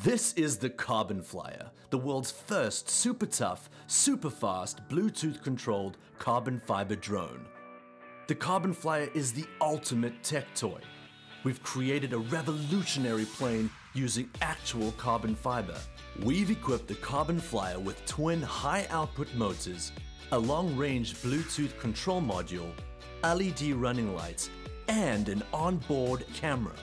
This is the Carbon Flyer, the world's first super tough, super fast, Bluetooth controlled carbon fiber drone. The Carbon Flyer is the ultimate tech toy. We've created a revolutionary plane using actual carbon fiber. We've equipped the Carbon Flyer with twin high output motors, a long range Bluetooth control module, LED running lights, and an onboard camera.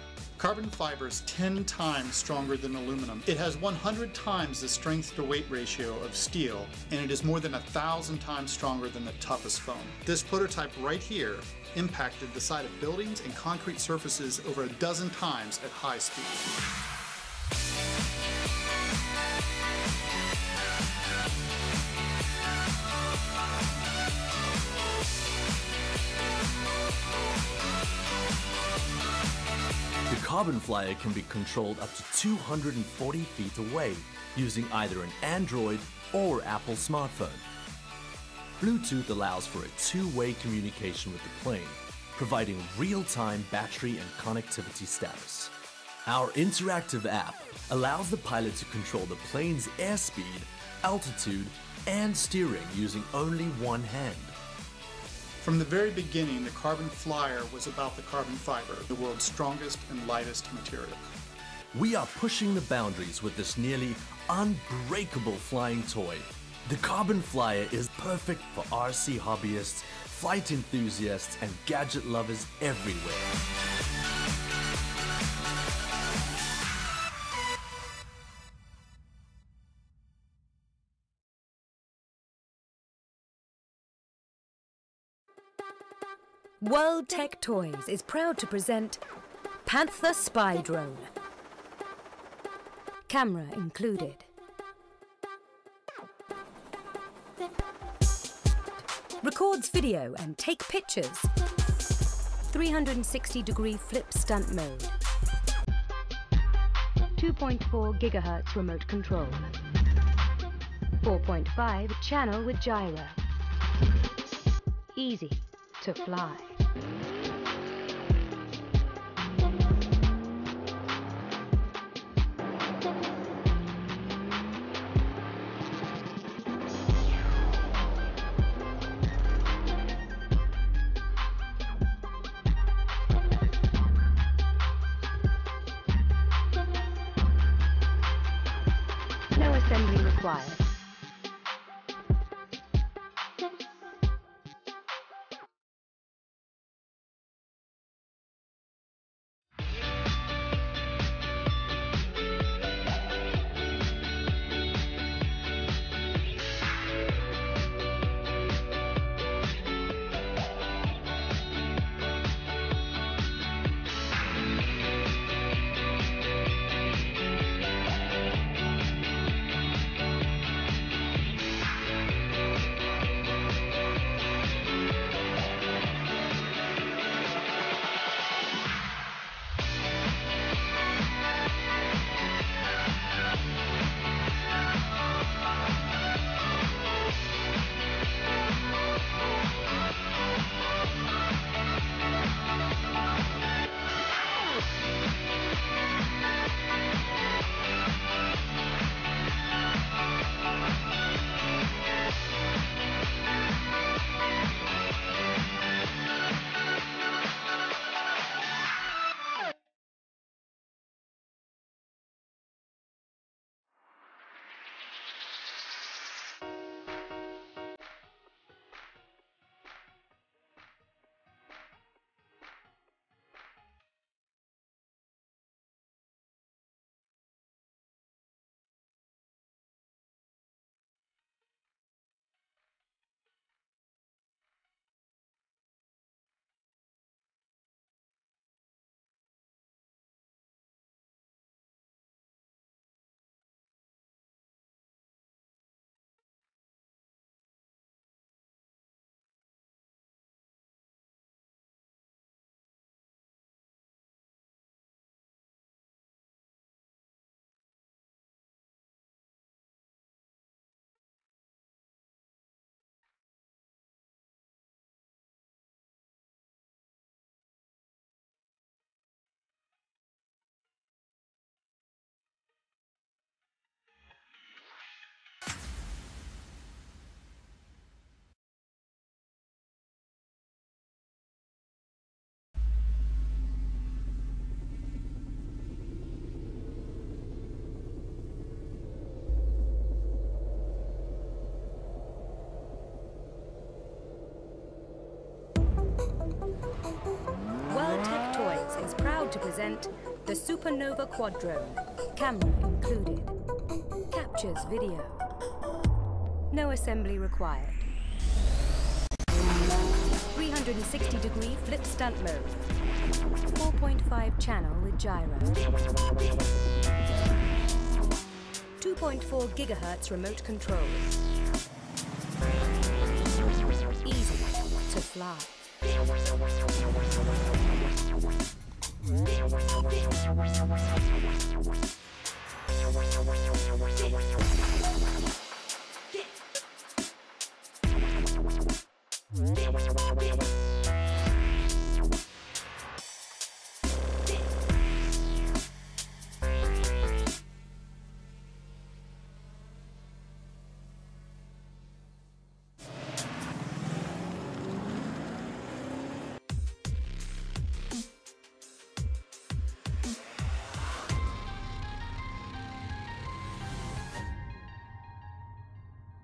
Carbon fiber is 10 times stronger than aluminum. It has 100 times the strength to weight ratio of steel, and it is more than a thousand times stronger than the toughest foam. This prototype right here impacted the side of buildings and concrete surfaces over a dozen times at high speed. Carbon Flyer can be controlled up to 240 feet away using either an Android or Apple smartphone. Bluetooth allows for a two-way communication with the plane, providing real-time battery and connectivity status. Our interactive app allows the pilot to control the plane's airspeed, altitude, and steering using only one hand. From the very beginning, the Carbon Flyer was about the carbon fiber, the world's strongest and lightest material. We are pushing the boundaries with this nearly unbreakable flying toy. The Carbon Flyer is perfect for RC hobbyists, flight enthusiasts, and gadget lovers everywhere. World Tech Toys is proud to present Panther Spy Drone. Camera included. Records video and take pictures. 360 degree flip stunt mode. 2.4 gigahertz remote control. 4.5 channel with gyro. Easy to fly. Assembly required. Present the Supernova Quadrone, camera included. Captures video. No assembly required. 360 degree flip stunt mode. 4.5 channel with gyro. 2.4 gigahertz remote control. Easy to fly. Thank you.